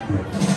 Thank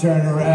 turn around.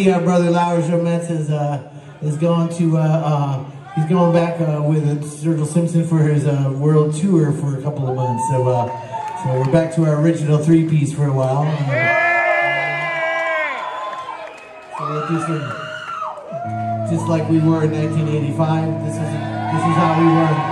See, our brother Laur Joamets is uh, is going to uh, uh, he's going back uh, with Sturgill Simpson for his uh, world tour for a couple of months. So uh, so we're back to our original three piece for a while. so we'll do some just like we were in 1985. This is this is how we were.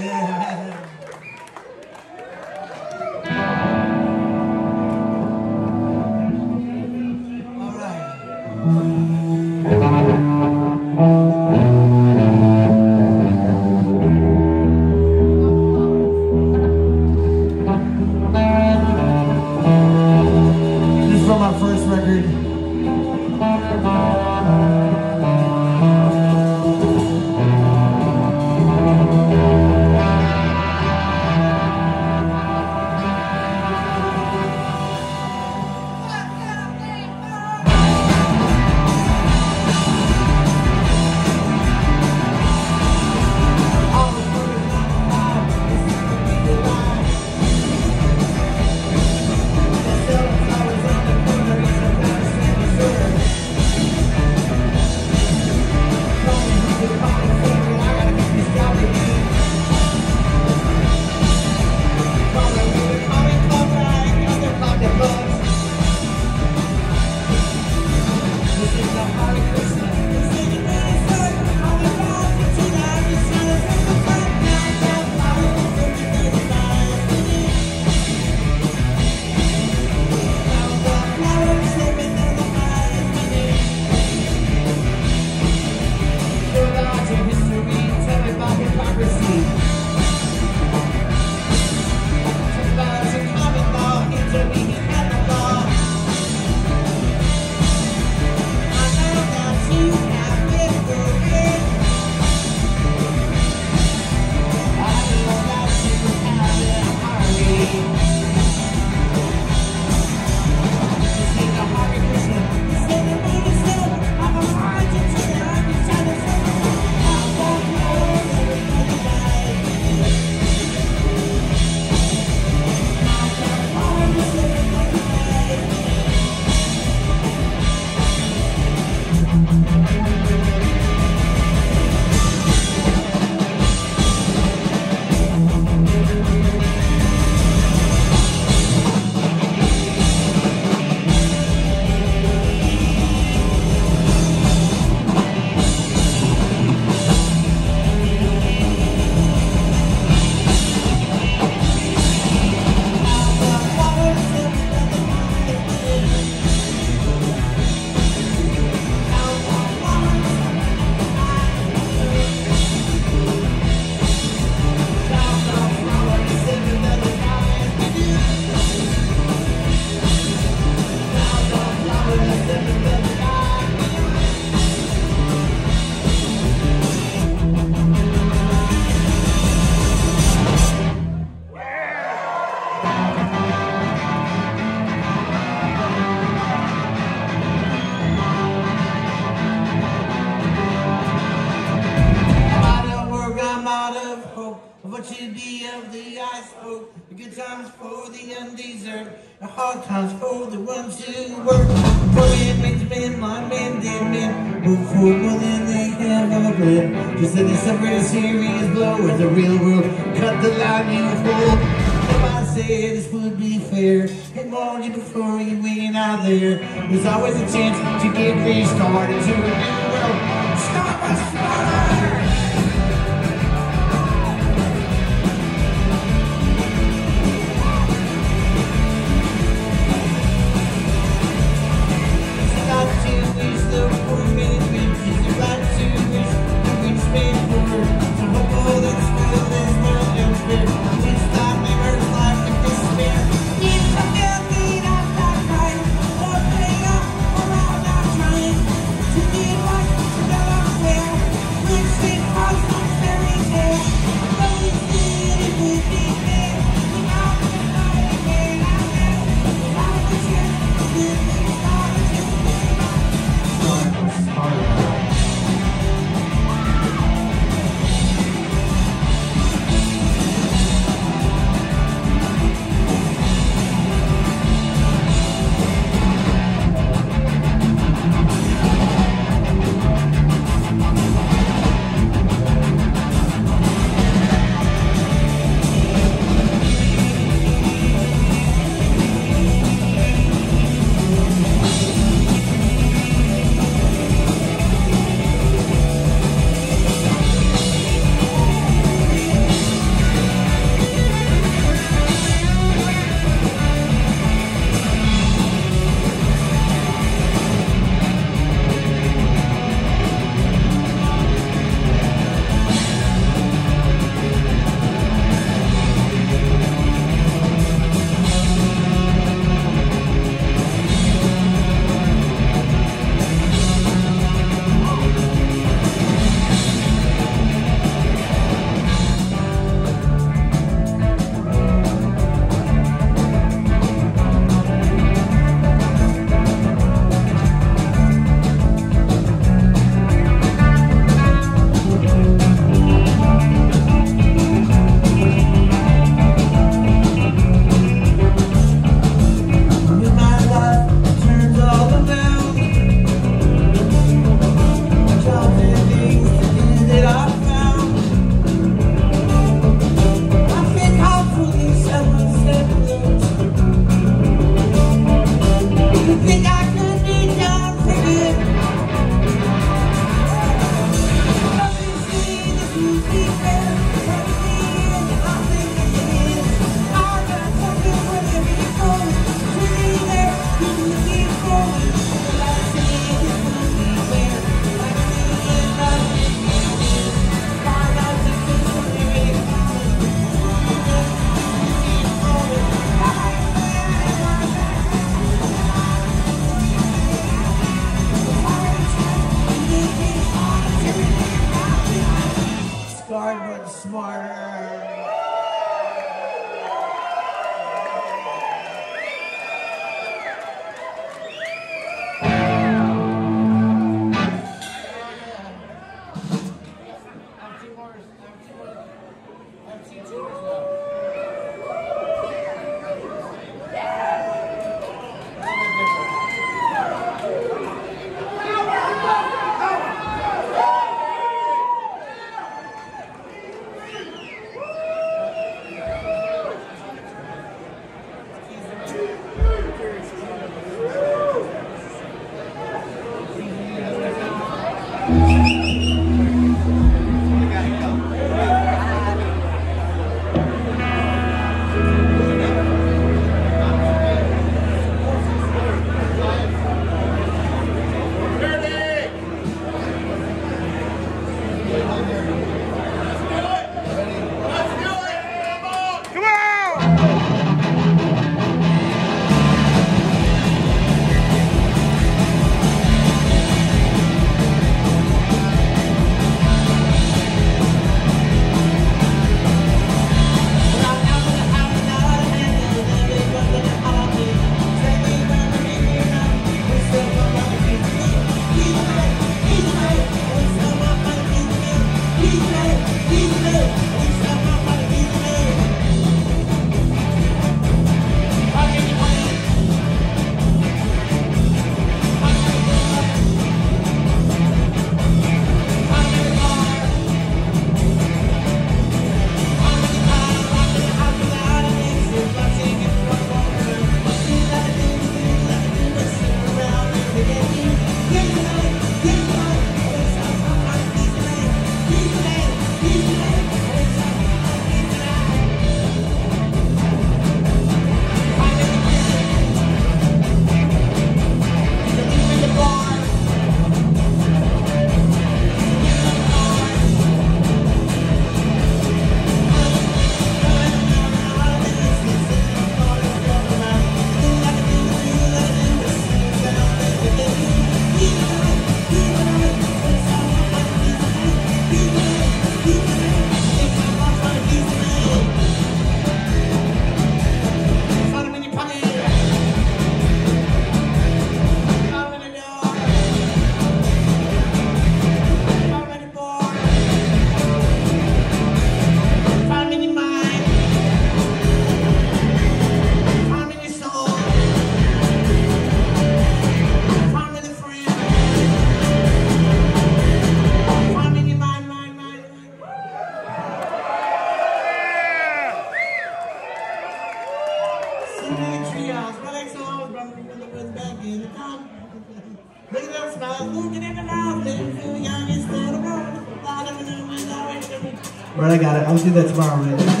see that tomorrow, man.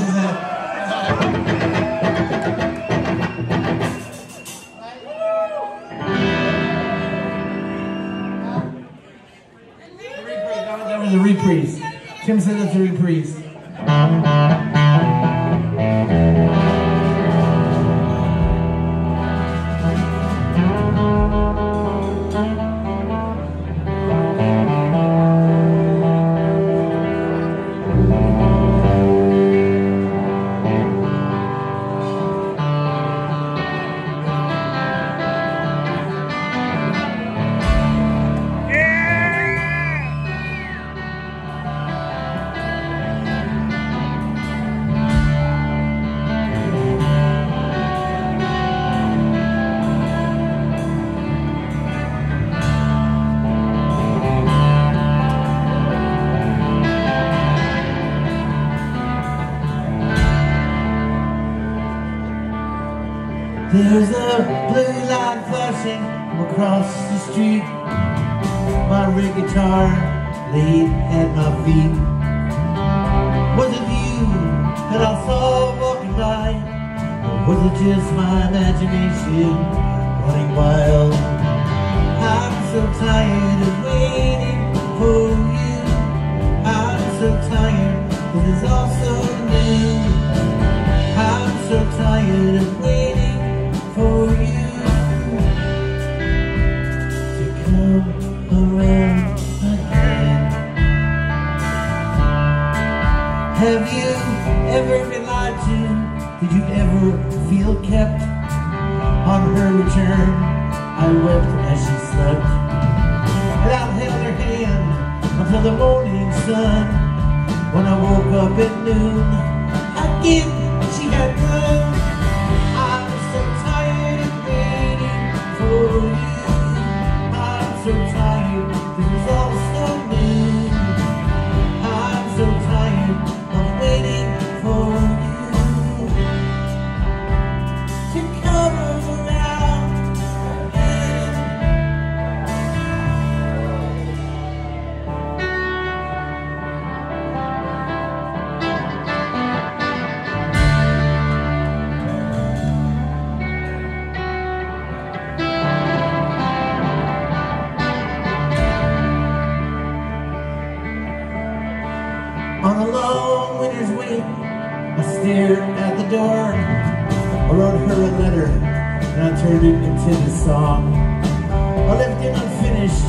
to this song. I left it unfinished,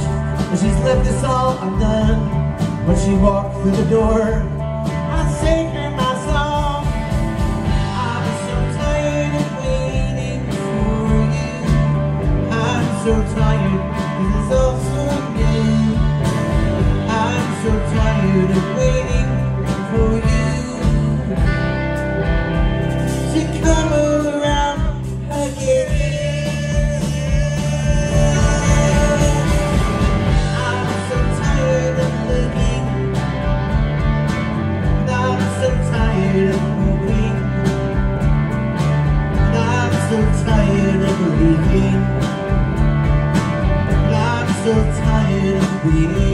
and she's left this all undone. When she walked through the door, you.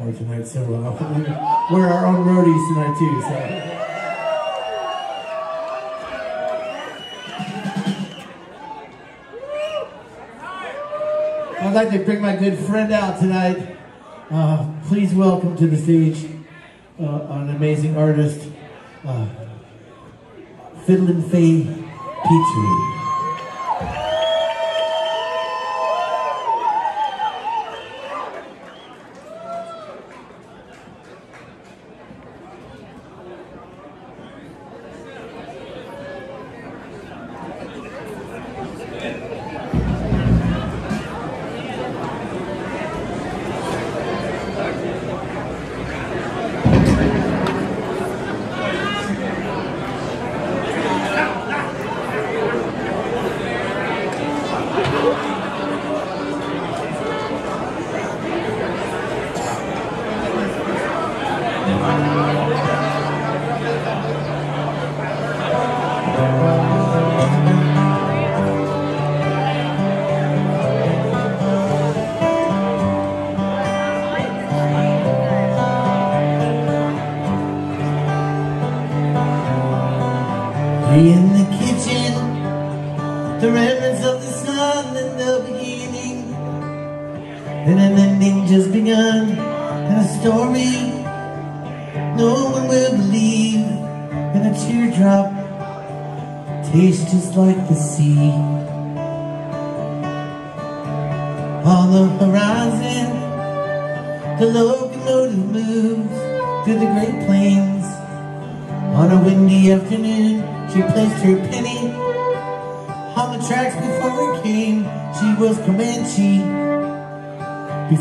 Tonight, so uh, we're our own roadies tonight too. So. I'd like to bring my good friend out tonight. Uh, please welcome to the stage uh, an amazing artist, uh, Fiddlin' Faye Petree.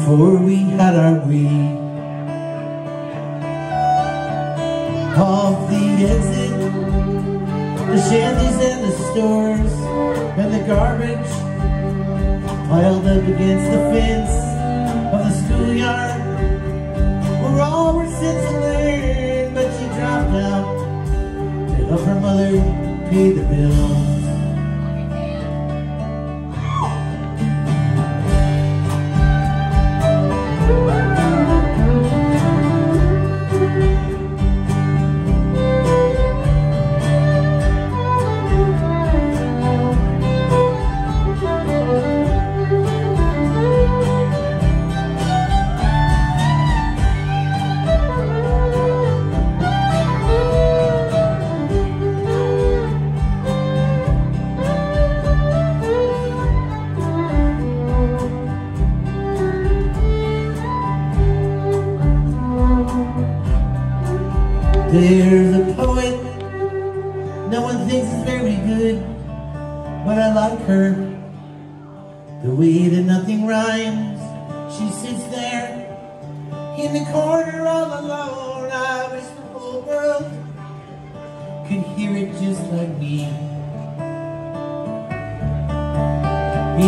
favor.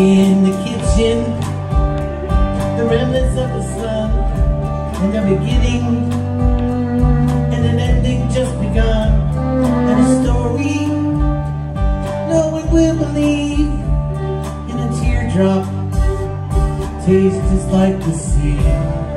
in the kitchen, the remnants of the sun, and the beginning and an ending just begun, and a story no one will believe, and a teardrop tastes just like the sea.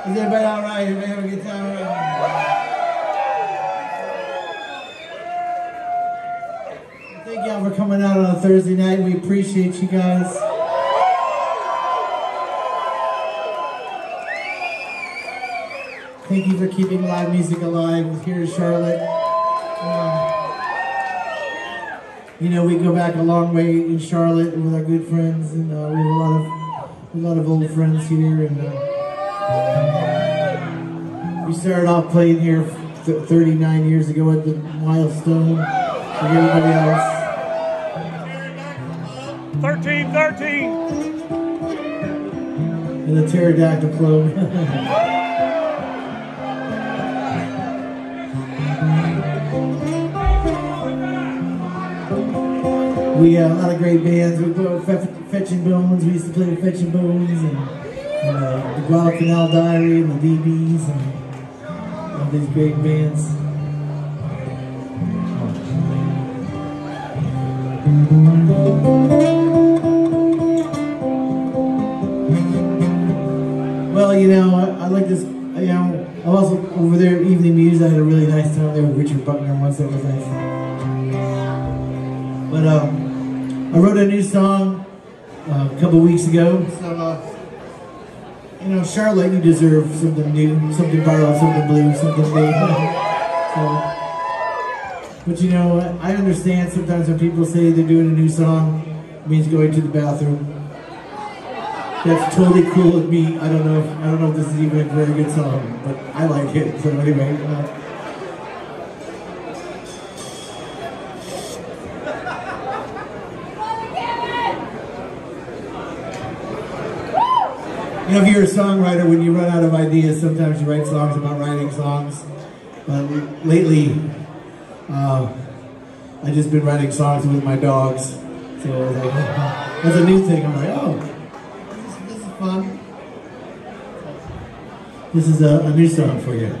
Is everybody all right? Everybody have a good time? Right? Thank y'all for coming out on a Thursday night. We appreciate you guys. Thank you for keeping live music alive here in Charlotte. Um, you know, we go back a long way in Charlotte with our good friends, and uh, we have a lot of a lot of old friends here. And uh, we started off playing here 39 years ago at the Milestone. For everybody else. 13, 13. In the Pterodactyl Club. We had a lot of great bands. We played with Fetchin Bones. We used to play with Fetchin Bones and, and uh, the Guadalcanal Diary and the DBs and these great bands. Well, you know, I, I like this, you know, I was over there at Evening Muse. I had a really nice time there with Richard Buckner once. That was nice. But, um, I wrote a new song uh, a couple weeks ago. Know, Charlotte, you deserve something new, something borrowed, something blue, something new. so, but you know, I understand sometimes when people say they're doing a new song, it means going to the bathroom. That's totally cool with me. I don't know. If, I don't know if this is even a very good song, but I like it. So anyway. Uh, You know, if you're a songwriter, when you run out of ideas, sometimes you write songs about writing songs. But lately, uh, I've just been writing songs with my dogs. So like, that's a new thing. I'm like, oh, this, this is fun. This is a, a new song for you.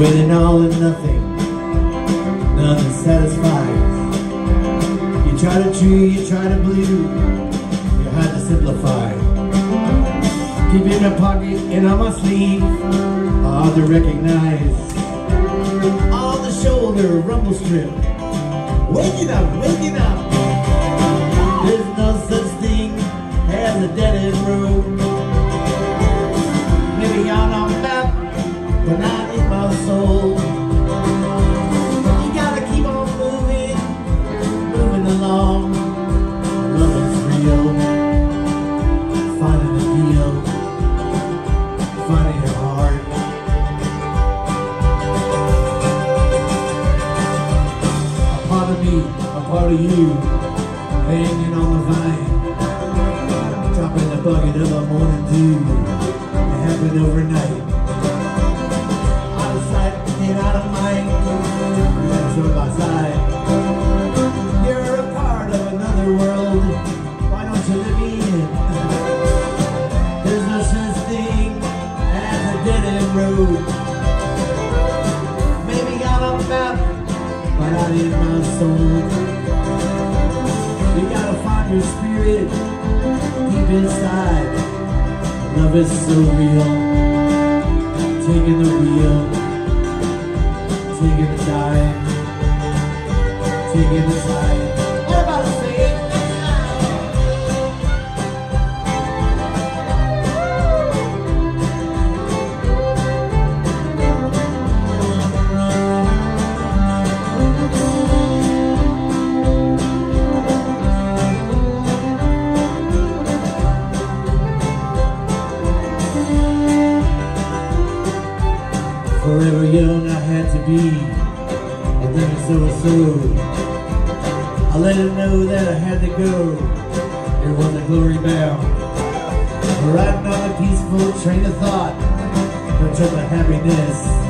Winning all and nothing, nothing satisfies. You try to tree, you try to blue, you had to simplify. Keep it in a pocket and on my sleeve, hard to recognize. On the shoulder, rumble strip, waking up, waking up. There's no such thing as a dead end road. Maybe on a map, but not soul. You gotta keep on moving, moving along. Love is real, finding the deal, finding your heart. A part of me, a part of you, hanging on the vine. Dropping the bucket of a morning dew. It happened overnight. Inside. Love is so real. Taking the wheel. Taking the dive. Taking the time. Train of thought took my happiness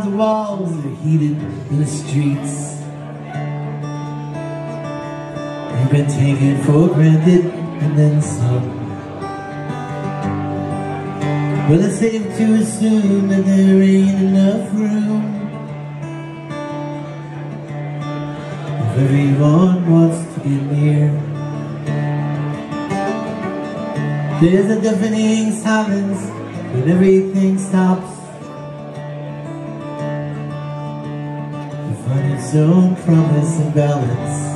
the walls, they're heated in the streets. They've been taken for granted and then some. Well, it's safe to assume that there ain't enough room. If everyone wants to get near. There's a deafening silence when everything stops. Own promise and balance.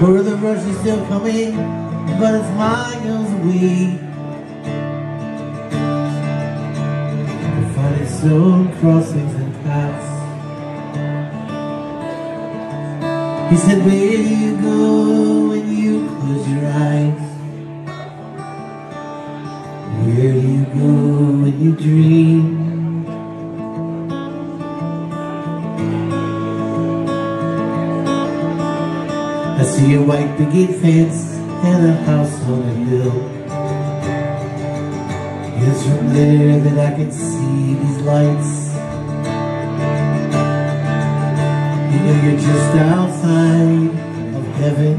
Where the rush is still coming, but it's miles away. To find its own crossings and paths. He said, where do you go when you close your eyes? Where do you go when you dream? See a white picket fence and a house on a hill. It's from there that I can see these lights. You know you're just outside of heaven.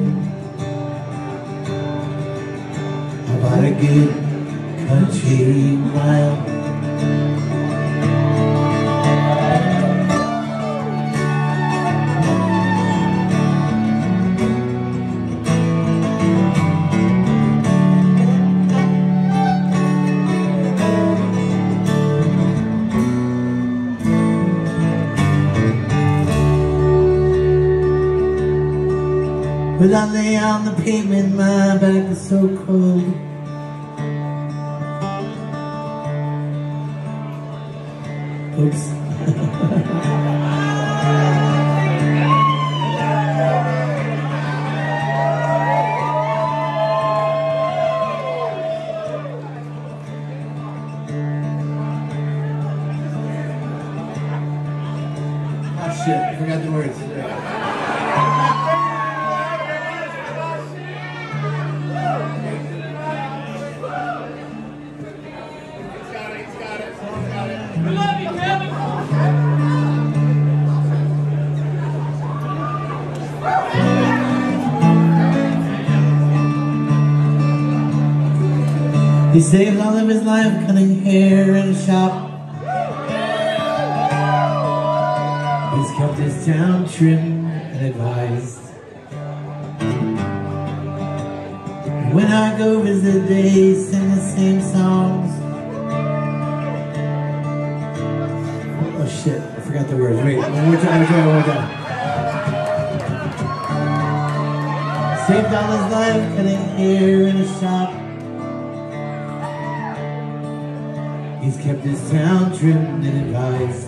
About a good country mile. But I lay on the pavement, my back is so cold. Oops. His life cutting hair in a shop. He's kept his town trim and advised. When I go visit, they sing the same songs. Oh shit, I forgot the words. Wait, one more time, one more time, one more time. Saved all his life cutting hair in a shop. Kept his town trimmed and advised.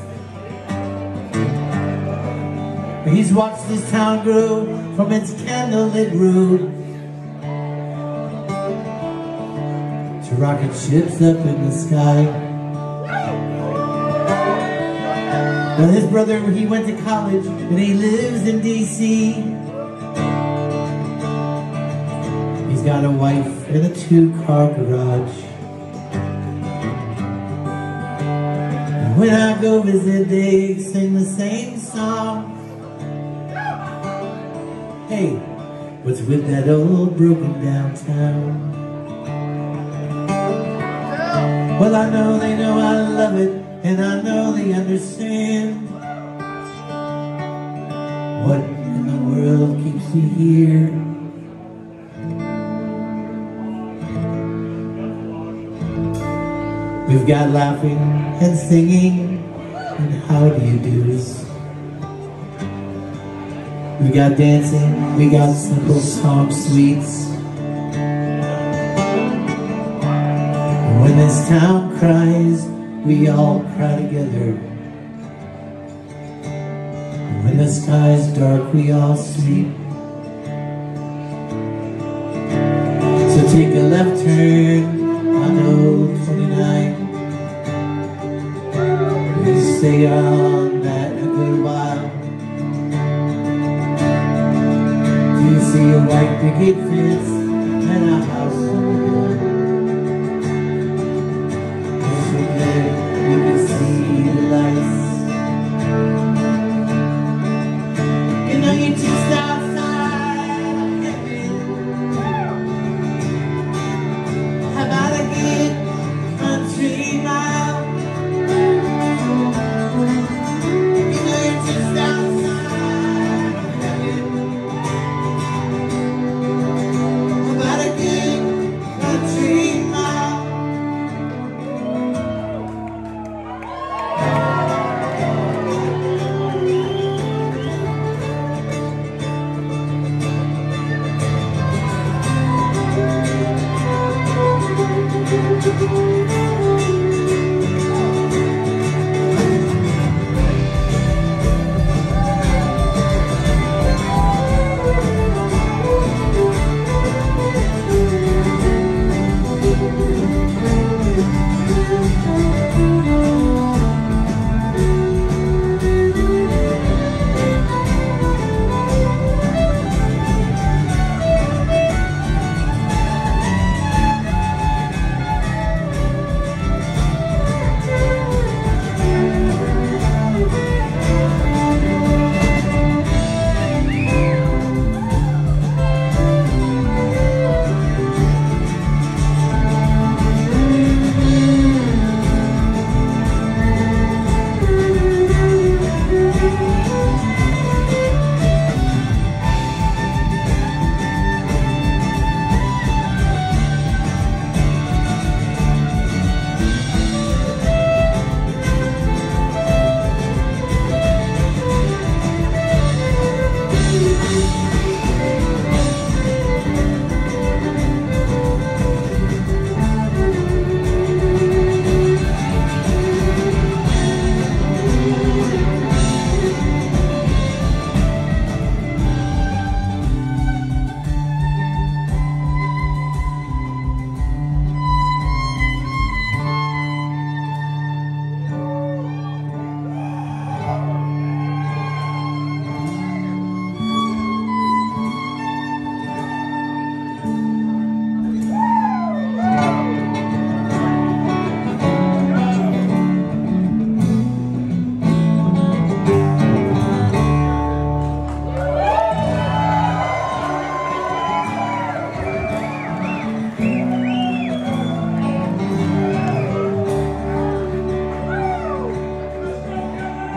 He's watched his town grow from its candlelit road to rocket ships up in the sky. Well, his brother, he went to college and he lives in D.C. He's got a wife and a two-car garage. When I go visit, they sing the same song. Hey, what's with that old broken down town? Well, I know they know I love it, and I know they understand. What in the world keeps me here? We've got laughing and singing and how do you do's. We got dancing, we got simple song sweets. When this town cries, we all cry together. When the sky's dark, we all sleep. So take a left turn on Old stay on that a good while. Do you see a white picket fence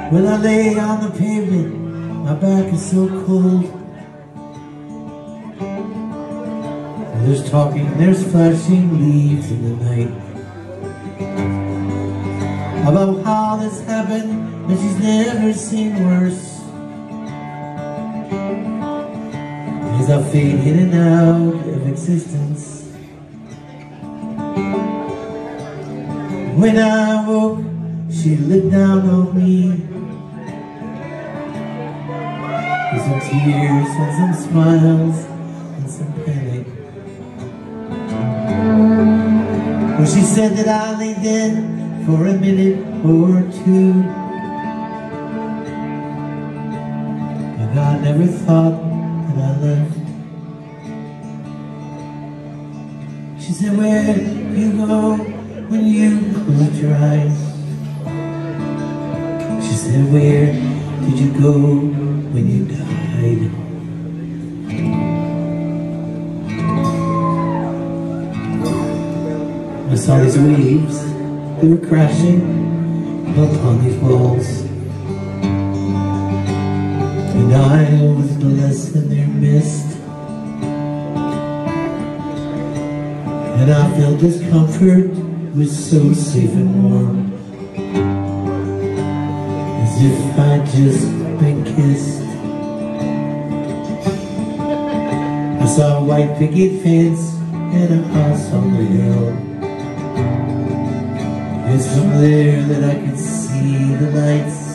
When I lay on the pavement, my back is so cold. There's talking, there's flashing leaves in the night. About how this happened, and she's never seen worse. As I fade in and out of existence? When I woke, she looked down on me some tears and some smiles and some panic. Well, she said that I lay dead for a minute or two. But I never thought they were crashing upon these walls. And I was blessed in their midst And I felt this comfort was so safe and warm. As if I'd just been kissed. I saw a white picket fence and a house on the hill It's from there that I could see the lights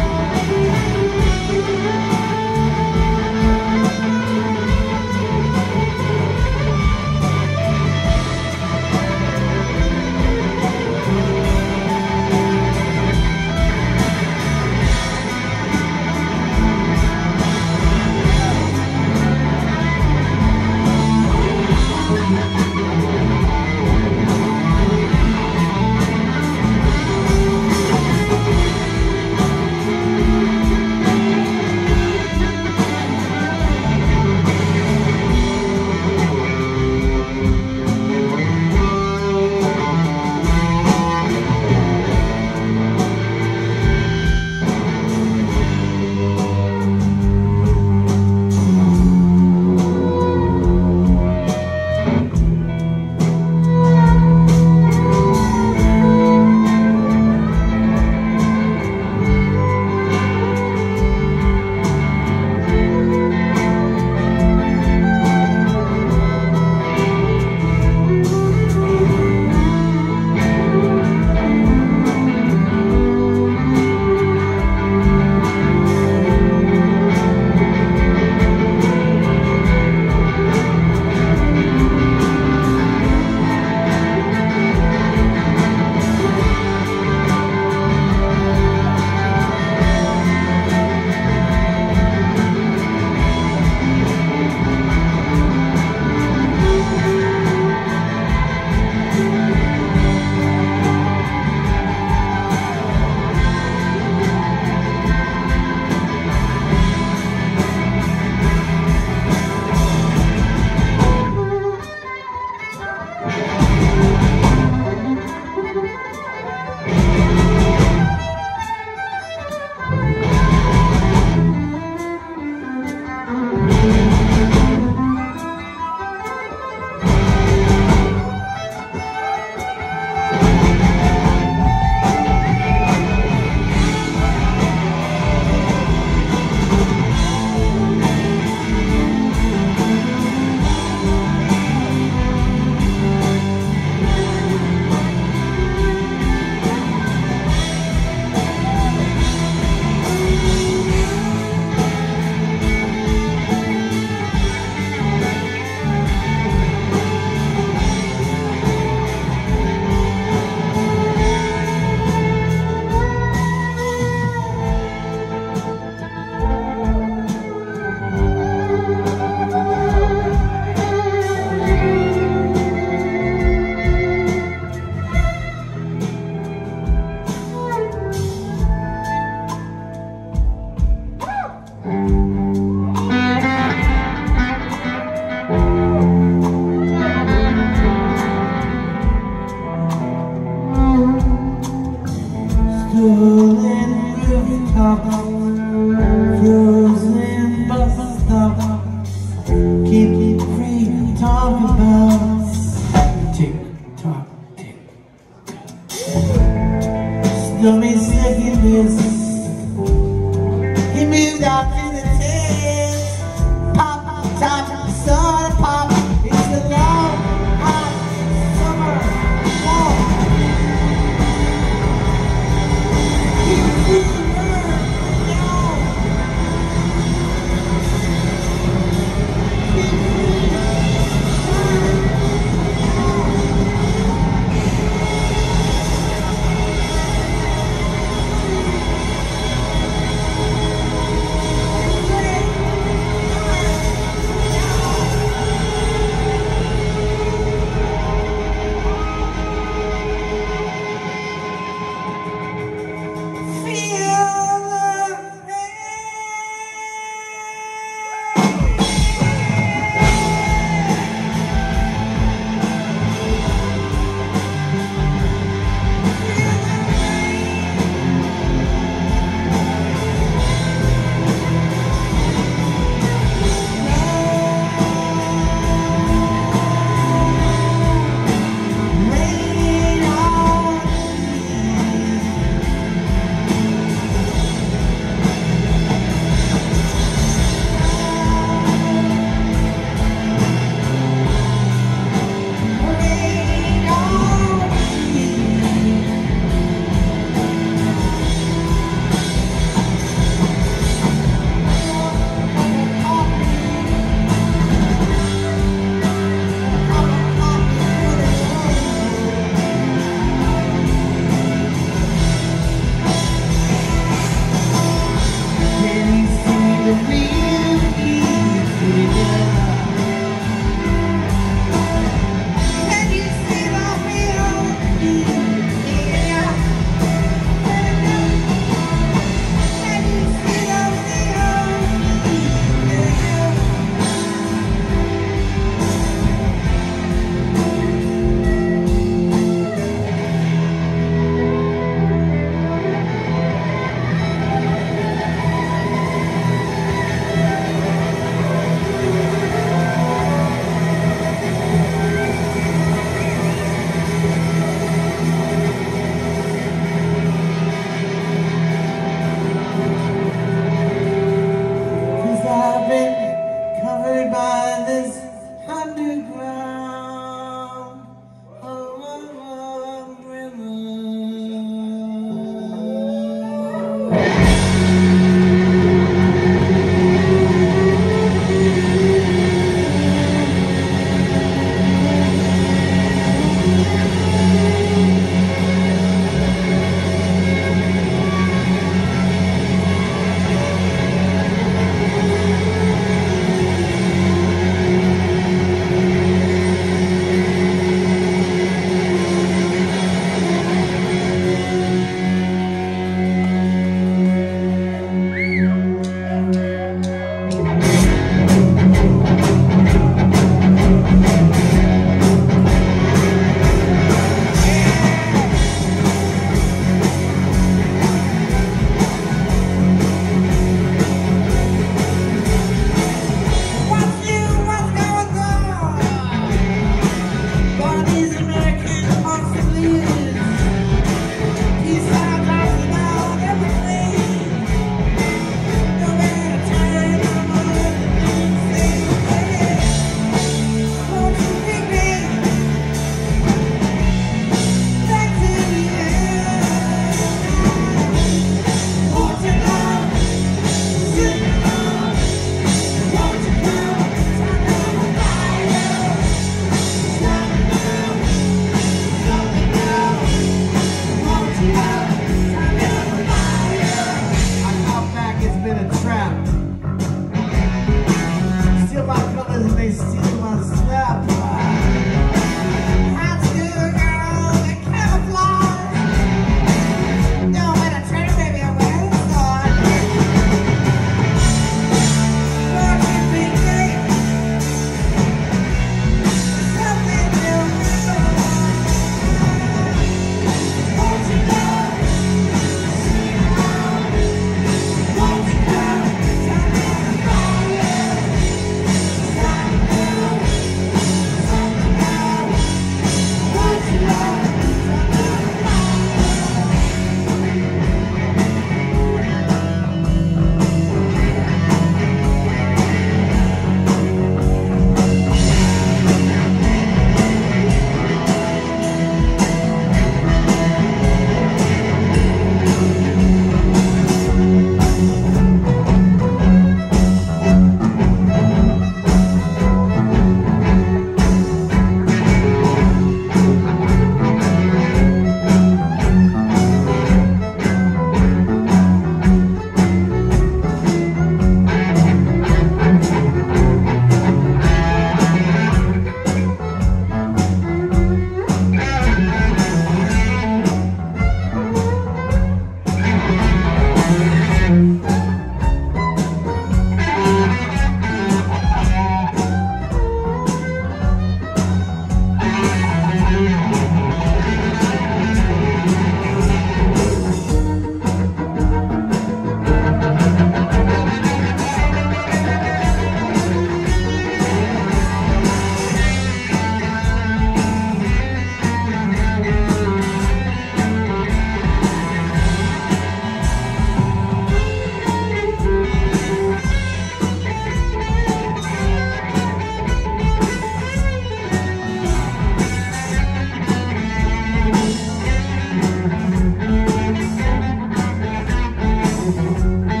Thank